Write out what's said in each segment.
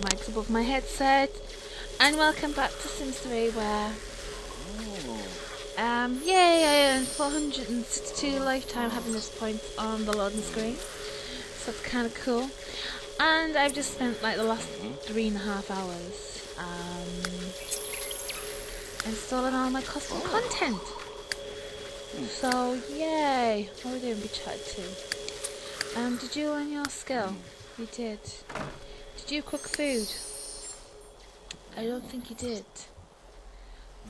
mics above my headset. And welcome back to Sims 3 where um yay I earned 462 lifetime happiness points on the loading screen. So that's kinda cool. And I've just spent like the last three and a half hours um installing all my custom content. So yay! What are we doing? We chatted to. Um, did you learn your skill? You did. Did you cook food? I don't think you did.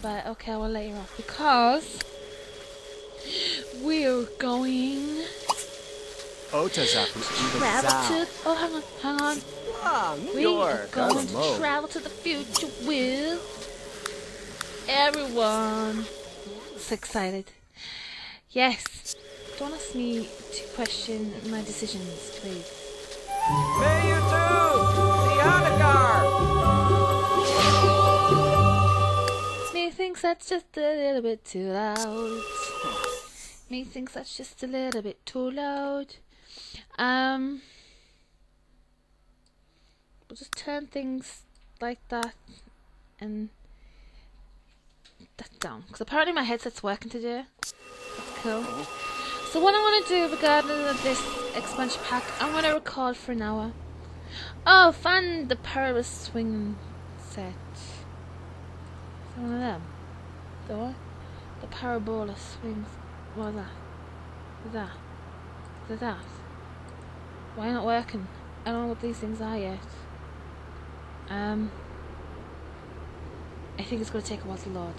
But okay, I will let you off because we're going travel to. Oh, hang on, hang on. We are going to Mo. travel to the future with everyone. So excited. Yes. Don't ask me to question my decisions, please. May that's just a little bit too loud. Me thinks that's just a little bit too loud. Um, we'll just turn things like that and that down because apparently my headset's working today. That's cool. So what I want to do regarding this expansion pack, I'm going to record for an hour. Oh, fun! The perilous swing set. One of them? The? The parabola swings. What is that? That? It that? Why not working? I don't know what these things are yet. Um. I think it's going to take a while to load.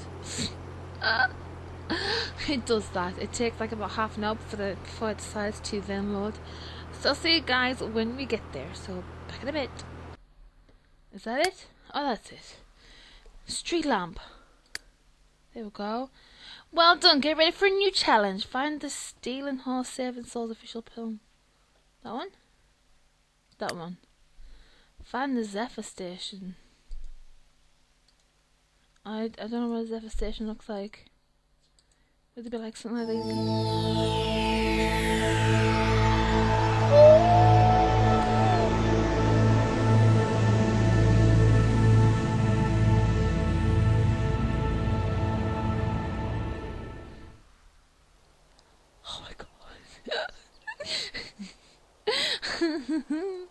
it does that. It takes like about half an hour for the before it decides to then load. So I'll see you guys when we get there. So back in a bit. Is that it? Oh, that's it. Street lamp. There we go. Well done. Get ready for a new challenge. Find the Stealing Horse Saving Souls official film. That one? That one. Find the Zephyr Station. I, I don't know what a Zephyr Station looks like. Would it be like something like these?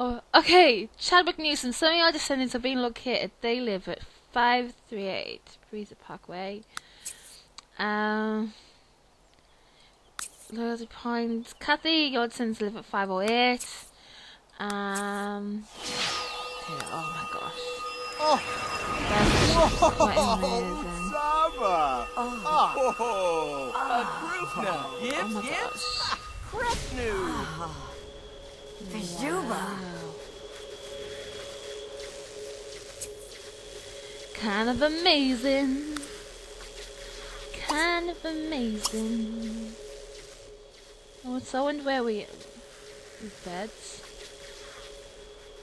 oh, okay, Chadwick Newsom. Some of your descendants are being located. They live at 538 Breezer Parkway. Um, loyalty points. Kathy, your descendants live at 508. Um, yeah, oh my gosh. Oh, That's quite amazing. Sama! Oh, A Krupna! Oh Yips, my yips! gosh. Krupnu! Wow. Kind of amazing. Kind of amazing. Oh, so and wonder where we beds.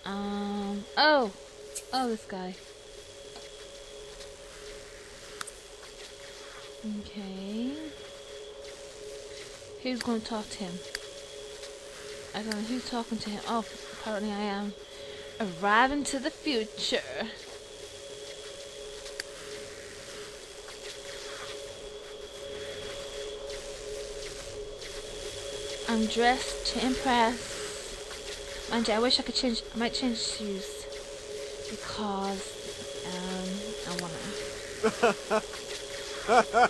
Um. Oh. Oh, this guy. Okay. Who's going to talk to him? I don't know who's talking to him. Oh, apparently I am. Arriving to the future. I'm dressed to impress. Mind you, I wish I could change. I might change shoes because um I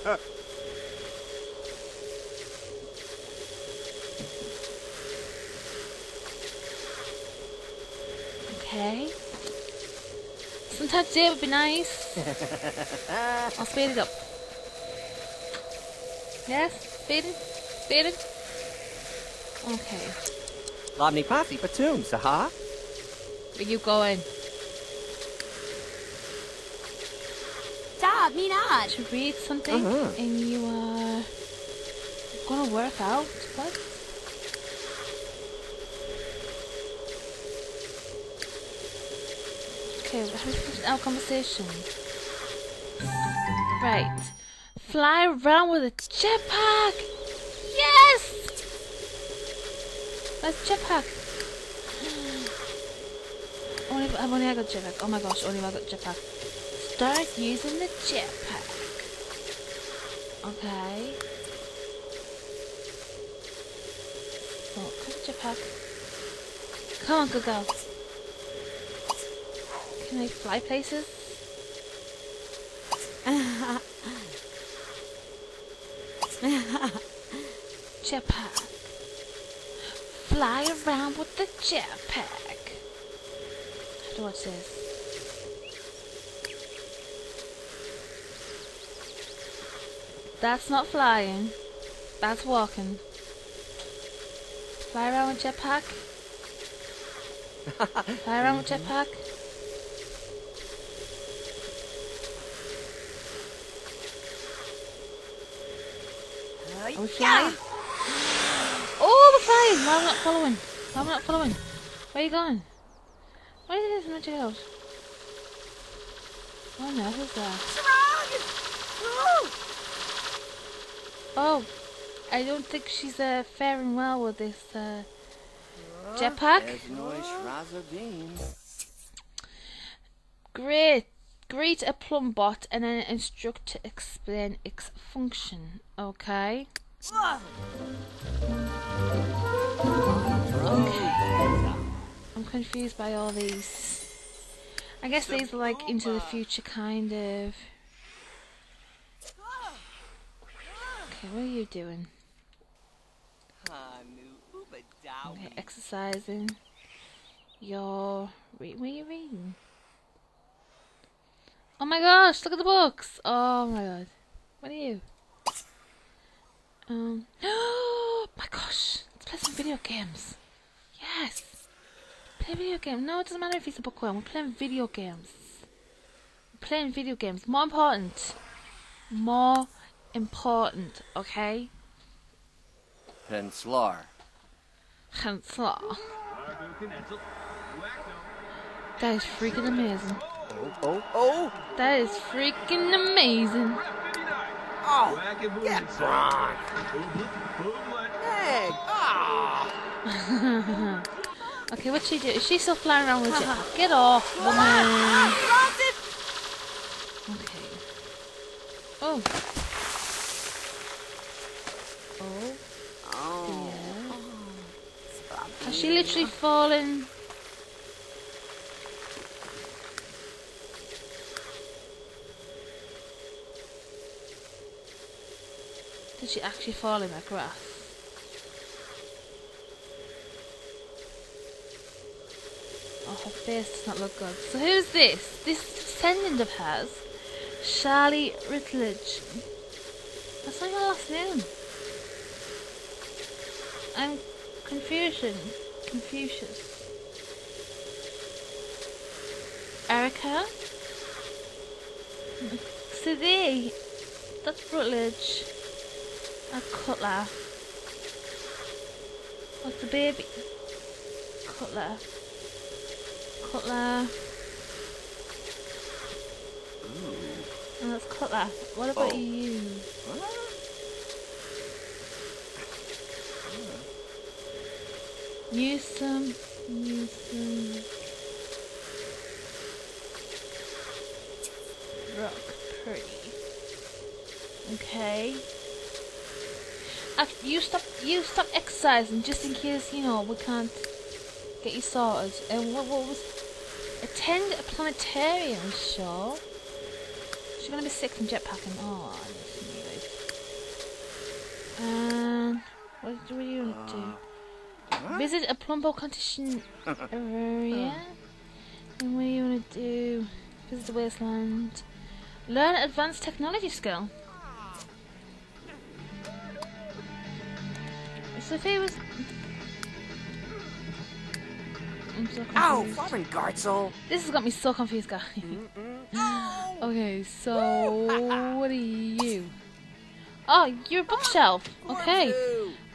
wanna. Okay. Sometimes today would be nice. I'll speed it up. Yes? Speeding? it? Okay. Lobny Posse Patum, Saha? Where you going? Stop, me not. To read something Uh-huh. and you are gonna work out? What? Okay, how we finish our conversation? Right. Fly around with a jetpack! Yes! Let's jetpack. only, I've only got jetpack. Oh my gosh, only I got jetpack. Start using the jetpack. Okay. Oh, come jetpack. Come on, good girl. Can I fly places? jetpack. Fly around with the jetpack. How do I watch this? That's not flying. That's walking. Fly around with jetpack. Fly around with jetpack. Are we flying? Oh, we're flying! Why am I not following? Why am I not following? Where are you going? Why did this magic out? Oh no, who's there? Oh, I don't think she's uh, faring well with this uh, jetpack. There's no Shrazadin. Great. Greet a Plumbot and then instruct to explain its function. Okay. Okay. I'm confused by all these. I guess these are like into the future kind of. Okay, what are you doing? Okay, exercising. You're re- what are you reading? Oh my gosh! Look at the books. Oh my god. What are you? Um. Oh my gosh! Let's play some video games. Yes. Play video game. No, it doesn't matter if it's a bookworm. We're playing video games. We're playing video games. More important. More important. Okay. Penslar. Chancellor. That is freaking amazing. Oh, oh, oh! That is freaking amazing. Oh! Get Bron! Hey! Ah! Okay, what's she do? Is she still flying around with jetpack? Get off, woman. Okay. Oh. Oh. Oh. Yeah. Has she literally fallen? Did she actually fall in that grass? Oh, her face does not look good. So who's this? This descendant of hers, Charlie Rittledge. That's not your last name. I'm Confucian. Confucius. Erica? Hmm. Sidi. That's Rutledge. A Cutler. What's the baby? Cutler. Cutler. Oh, that's Cutler. What about Oh. you? Newsome. some Rock pretty. Okay. You stop. You stop exercising just in case you know we can't get you sorted. And what, what was attend a planetarium show? She's gonna be sick from jetpacking. Oh, I just knew it. And what do we want to do? Uh, Visit a Plumbo competition area. And what do you want to do? Visit the wasteland. Learn advanced technology skill. So if it was. I'm so Ow! confused. Farming Gartzel! This has got me so confused, guys. okay, so what are you? Oh, you're a bookshelf. Okay.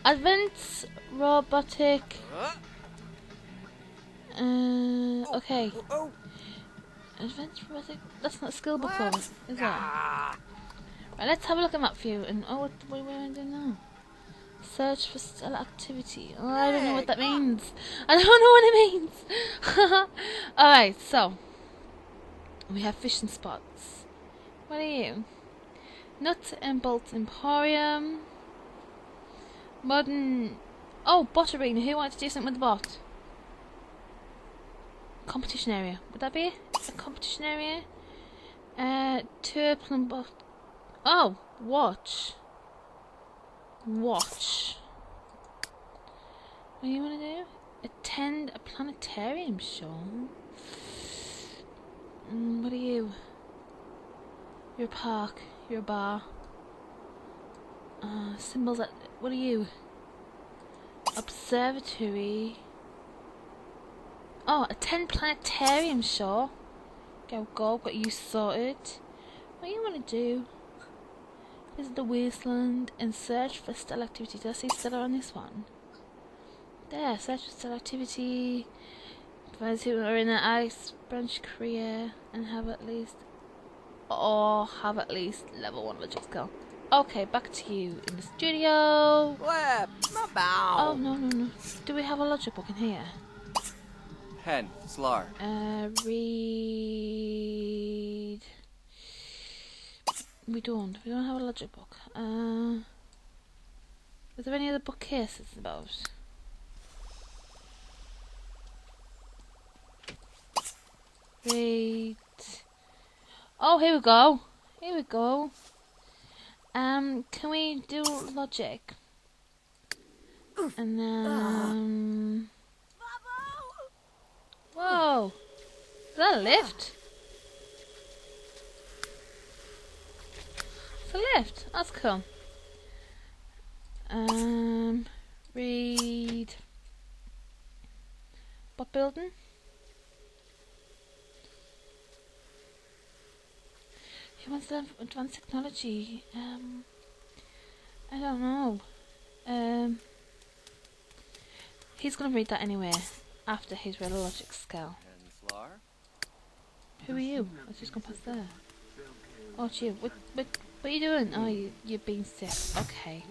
Advanced robotic. Uh, okay. Oh! Advanced robotic. That's not skill book club, is that? Right, let's have a look at map view and oh, what, what are we going to now? Search for stellar activity. Oh, I don't know what that means. I don't know what it means. Alright, so. We have fishing spots. What are you? Nuts and Bolts Emporium. Modern. Oh, bot arena. Who wants to do something with the bot? Competition area. Would that be a competition area? Uh, Turple and bot. Oh, watch. Watch. What do you want to do? Attend a planetarium show. Mm, what are you? You're a park. You're a bar. Uh, symbols at. What are you? Observatory. Oh, attend planetarium show. Go, go, got you sorted. What do you want to do? Visit the wasteland and search for stellar activity. Did I see stellar on this one? There, search for stellar activity. Those who are in the ice branch career and have at least or have at least level one logic skill. Okay, back to you in the studio. Web, my bow. Oh no no no! Do we have a logic book in here? Hen, Slar. Uh, read. We don't. We don't have a logic book. Uh, is there any other bookcases about? Read. Oh, here we go. Here we go. Um, can we do logic? And then. Um, whoa! Is that a lift? It's a lift. That's cool. Um, read. What building? He wants to learn advanced technology. Um, I don't know. Um, he's gonna read that anyway after his real logic skill. Who are you? I was just gonna pass there. Oh, it's you. What, what, what are you doing? Oh, you, you're being sick. Okay.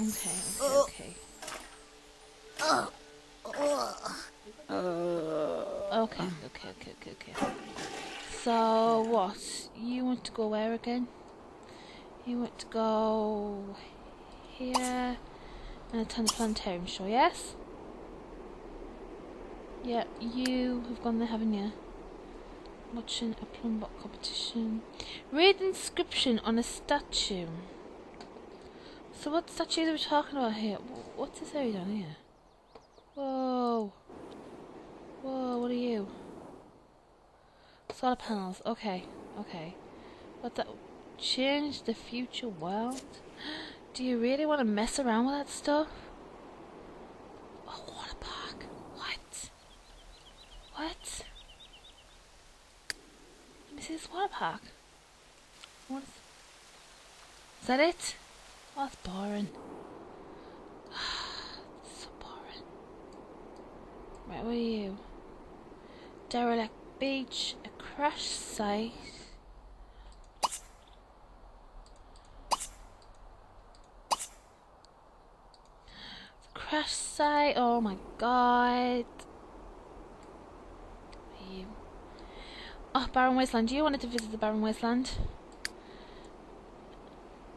Okay, okay, uh, okay. Uh, uh. Okay, okay, okay, okay, okay. So, what? You want to go where again? You want to go here and attend the planetarium show, yes? Yeah, you have gone there, haven't you? Watching a plumbot competition. Read inscription on a statue. So what statues are we talking about here? What's this area down here? Whoa. Whoa, what are you? Solar panels. Okay, okay. What the... Change the future world? Do you really want to mess around with that stuff? A water park. What? What? This water park. What is... Is that it? Oh, that's boring. so boring. Right, where are you? Derelict Beach, a crash site. Crash site, oh my god. You. Oh, Barren Wasteland. You wanted to visit the Barren Wasteland?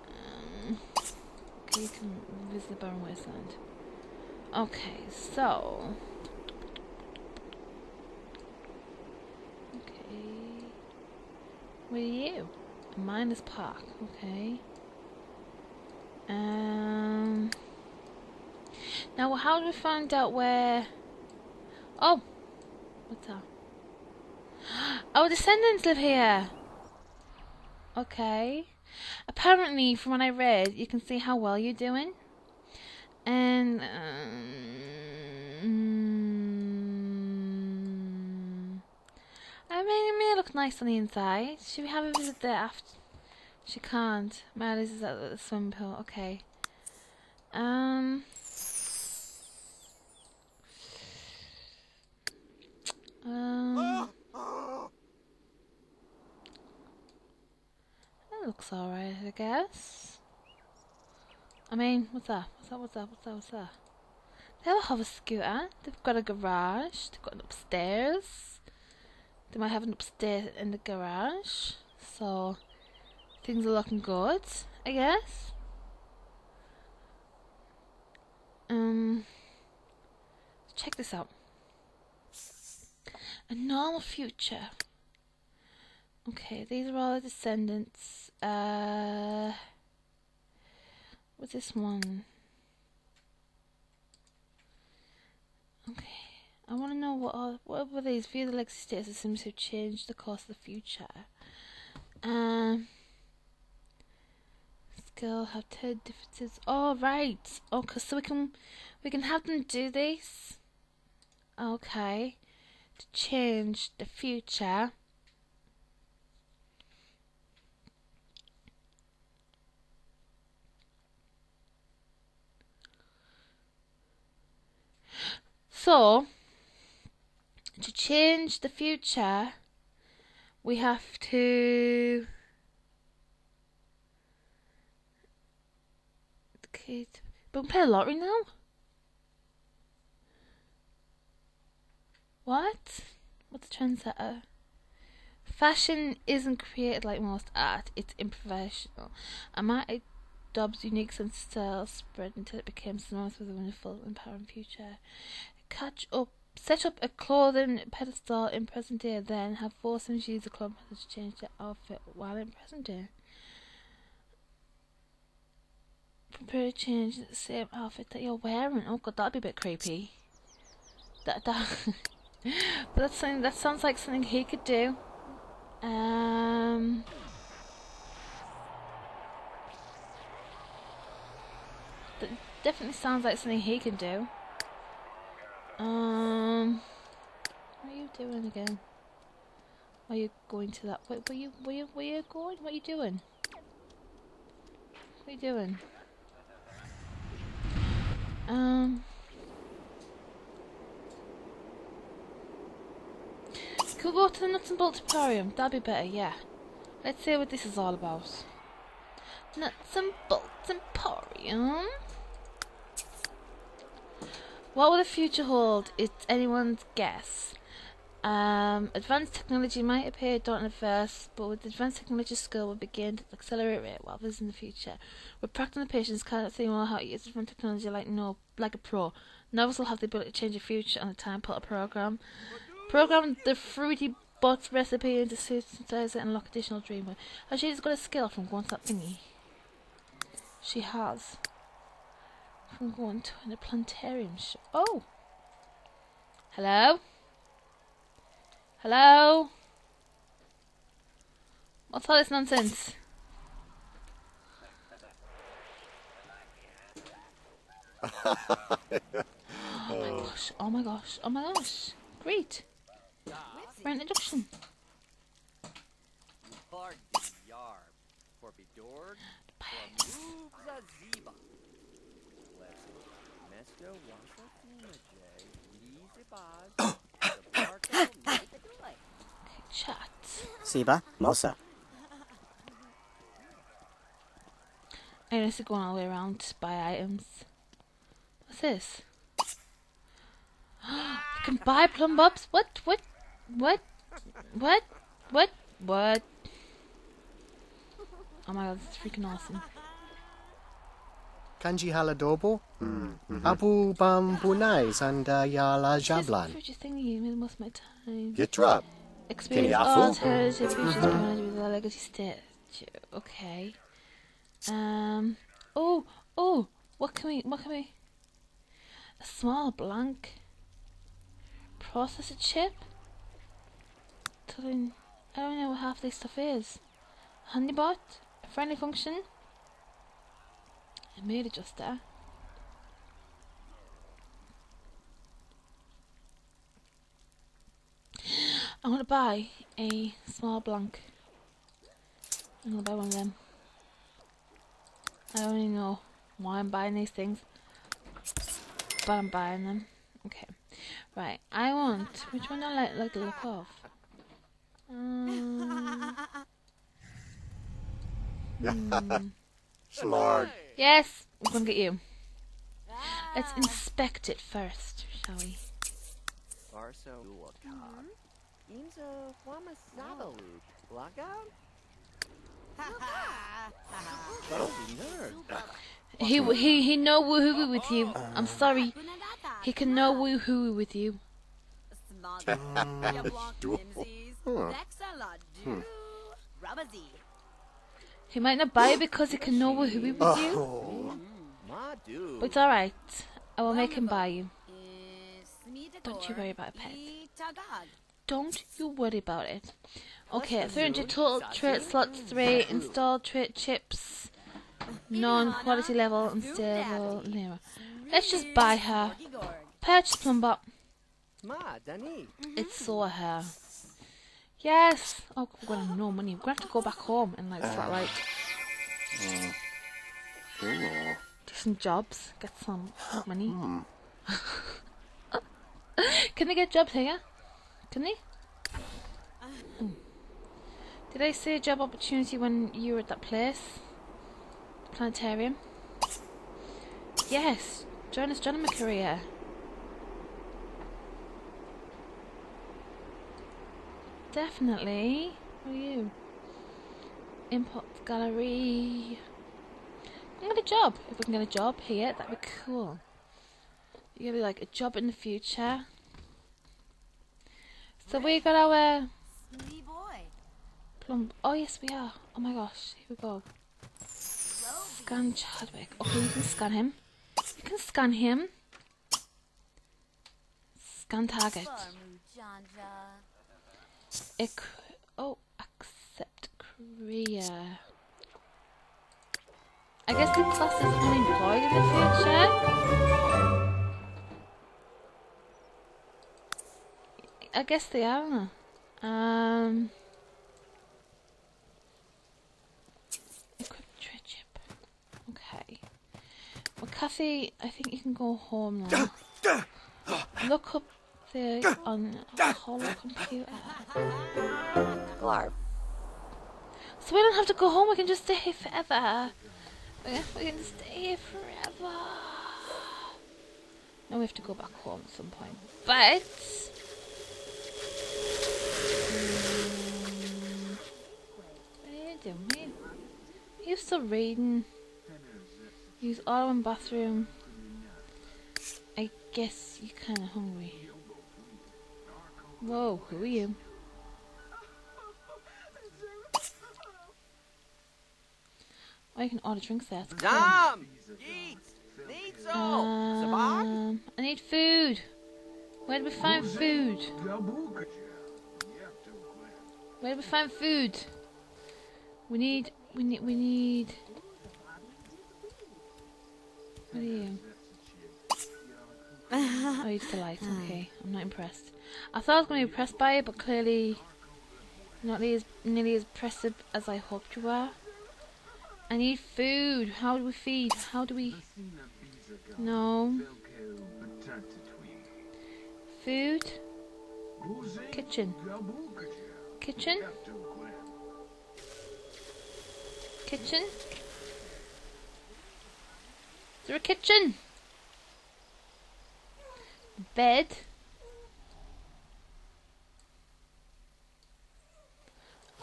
Um, okay, you can visit the Barren Wasteland. Okay, so. Okay. Where are you? Miners Park. Okay. Um. Now, how do we find out where? Oh? Oh, descendants live here. Okay. Apparently, from what I read, you can see how well you're doing, and um, I mean, it may look nice on the inside. Should we have a visit there after? She can't. Maddie's is at the swim pool. Okay. Um. Um. That looks alright, I guess. I mean, what's that? What's that? What's that? What's that? What's that? They have a hover scooter. They've got a garage. They've got an upstairs. They might have an upstairs in the garage. So things are looking good, I guess. Um, check this out. A normal future. Okay, these are all the descendants. Uh, what's this one? Okay, I want to know what are, what were these? View the legacy status seems to have changed the course of the future. Um, skill have two differences. Oh right, okay, so we can we can have them do this. Okay, to change the future. So, to change the future, we have to. Okay, but play a lottery now? What? What's the trendsetter? Fashion isn't created like most art, it's improvisational. Amati Dobbs' unique sense of style spread until it became synonymous with a wonderful, empowering future. Catch up, set up a clothing pedestal in present day, then have forced them to use the clothing pedestal to change their outfit while in present day. Prepare to change the same outfit that you're wearing. Oh god, that'd be a bit creepy. That that. but that's something that sounds like something he could do. Um. That definitely sounds like something he can do. Um. What are you doing again? Are you going to that? Wait, where you where you where you going? What are you doing? What are you doing? Um. Could go to the Nuts and Bolts Emporium? That'd be better, yeah. Let's see what this is all about. Nuts and Bolts Emporium. What will the future hold? It's anyone's guess. Um, advanced technology might appear daunting at first, but with advanced technology skill will begin to accelerate rate while visiting the future. With practical patients cannot see more how to use advanced technology like no like a pro. Novice will have the ability to change the future on the time portal program. Program the fruity bot recipe into synthesize it and unlock additional dream. Has she just got a skill from going that thingy? She has. From going to a planetarium show. Oh! Hello? Hello? What's all this nonsense? oh my oh. gosh, oh my gosh, oh my gosh. Great. Great introduction. Clark Yarb. For Bedord. Chat. Siba, Mosa. I used to go all the way around to buy items. What's this? you can buy plum bobs? What? What? What? What? What? What? Oh my god, this is freaking awesome. Kanji Haladobo, Abu Bambunais, and uh, Yala This is the Jablan. you made most time. Get dropped. Experience Kenyafu? alternative futures managed with a legacy statue. Okay. Um. Oh. Oh. What can we? What can we? A small blank processor chip. I don't know what half this stuff is. Handybot. A friendly function. A mood adjuster. I'm gonna buy a small blank. I'm gonna buy one of them. I don't even know why I'm buying these things, but I'm buying them. Okay, right. I want which one do I like, like the look of? Um, hmm. Slard. Yes, we're gonna get you. Let's inspect it first, shall we? Barso Uwakar. Inzo Wamasabalu. Blackout? He he he know woohoo with you. I'm sorry. He can know woohoo with you. He might not buy it because he can know woohoo with you, Ma do. but it's all right. I will make him buy you. Don't you worry about it, pet. Don't you worry about it. Okay, 300 total trait slots 3, install trait chips, non quality level, unstable, zero. Let's just buy her. Purchase Plumbot. It's so her. Yes! Oh, we're gonna have no money. We're gonna have to go back home and like start like do some jobs, get some money. Can they get jobs here? Can they? Hmm. Did I see a job opportunity when you were at that place? The planetarium? Yes! Join astronomy career. Definitely. Who are you? Import gallery. I can get a job. If we can get a job here, that'd be cool. You gonna be like a job in the future. So we got our plum. Oh yes, we are. Oh my gosh, here we go. Scan Chadwick. Okay, you can scan him. You can scan him. Scan target. Oh, accept career. I guess the class is unemployed in the future. I guess they are. Um. Equip trade chip. Okay. Well, Kathy, I think you can go home now. Look up the on holo computer. Glarp. So we don't have to go home. We can just stay here forever. Oh we can, stay here forever. Now we have to go back home at some point. But hmm. what are you doing? You're still reading. Use auto in bathroom. I guess you're kind of hungry. Whoa, who are you? Oh, you can order drinks there. Dom! Yeet! Need so! Um, I need food. Where do we find food? Where do we find food? We need, we need, we need. What are you? oh, it's the light. Okay, I'm not impressed. I thought I was going to be impressed by it, but clearly not nearly as, nearly as impressive as I hoped you were. I need food. How do we feed? How do we? No. Food. Kitchen. Kitchen. Kitchen. Is there a kitchen? Bed.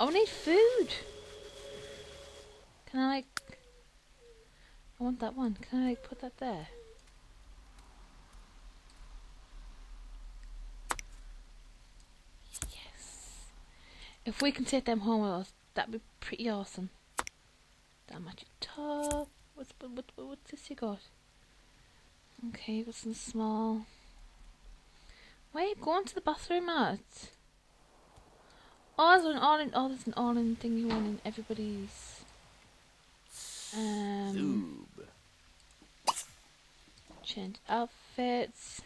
I need food. Can I like? I want that one. Can I like put that there? Yes. If we can take them home with us, that'd be pretty awesome. That magic top. What's what, what, what's this you got? Okay, you got some small. Wait, go on to the bathroom mat. Oh, there's an all-in. Oh, there's an all-in thing you want in everybody's. Um, Zoob. change outfits.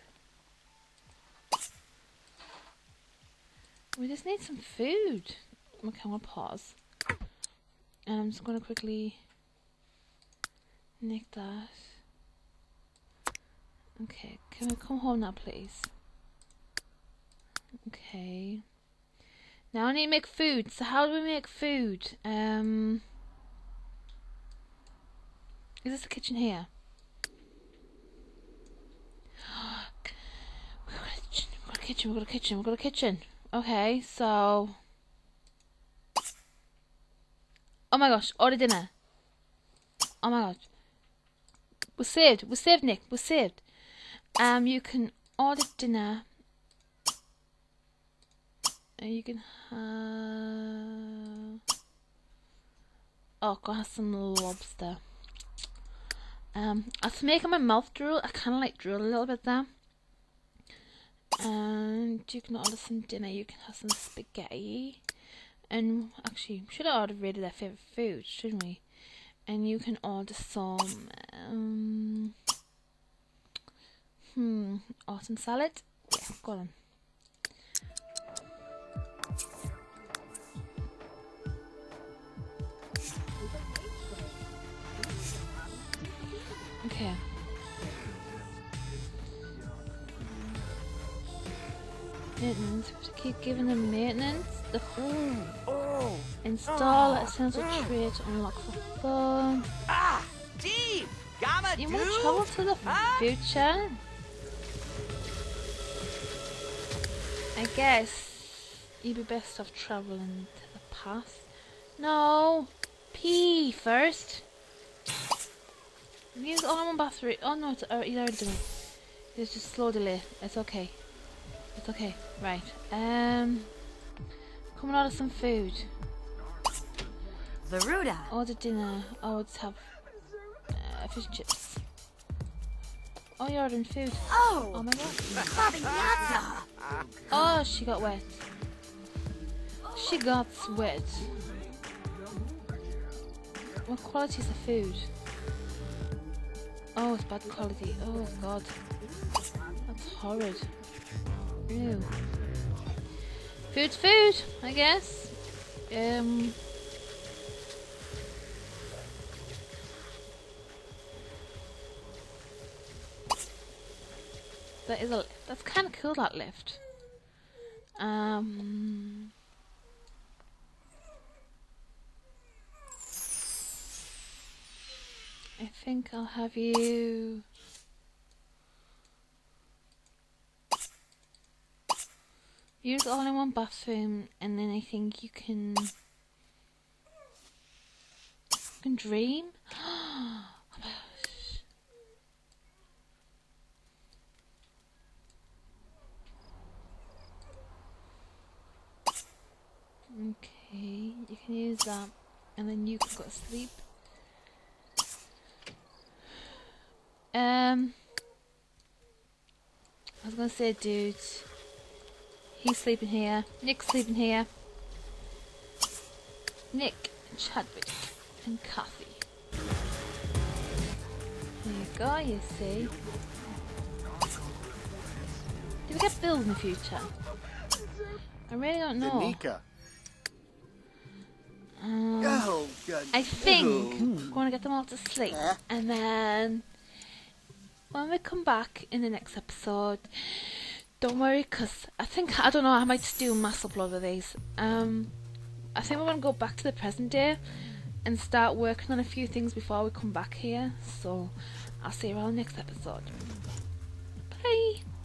We just need some food. Okay, I'm gonna pause. And I'm just gonna quickly nick that. Okay, can we come home now, please? Okay. Now I need to make food. So how do we make food? Um. Is this the kitchen here? We've got a kitchen, we've got a kitchen, we've got a kitchen. Okay, so... Oh my gosh, order dinner. Oh my gosh. We're saved, we're saved, Nick, we're saved. Um, you can order dinner. And you can have... Oh, go have some lobster. Um, after making my mouth drool, I kind of like drool a little bit there. And you can order some dinner. You can have some spaghetti. And actually, should have ordered really their favorite food, shouldn't we? And you can order some. Um, hmm, autumn salad. Yeah, go on. Maintenance. We have to keep giving them maintenance. The Oh. install essential trait to unlock the phone. Ah! Deep! Gamma You want to travel to the Huh? future? I guess you'd be best off traveling to the past. No, pee first. Use all in one bathroom. Oh no, it's uh, you already done it. It's just slow delay. It's okay. It's okay. Right. Um, come and order some food. Veruda. Order dinner. Oh, let's have uh, fish and chips. Oh, you're ordering food. Oh Oh, my god. Bobby. Oh, she got wet. She got wet. What quality is the food? Oh, it's bad quality. Oh god. That's horrid. Ew. Food's food, I guess. Um. That is a that's kind of cool that lift. Um. I think I'll have you. Use all in one bathroom, and then I think you can. You can dream. Okay, you can use that, and then you can go to sleep. Um, I was gonna say, dude, he's sleeping here. Nick's sleeping here. Nick, Chadwick, and Kathy. There you go. You see. Do we get Bill in the future? I really don't know. Danica. Um, Oh, God. I think I'm going to get them all to sleep. And then when we come back in the next episode, don't worry, because I think, I don't know, I might do a mass upload of these. Um, I think we're going to go back to the present day and start working on a few things before we come back here. So I'll see you all next episode. Bye.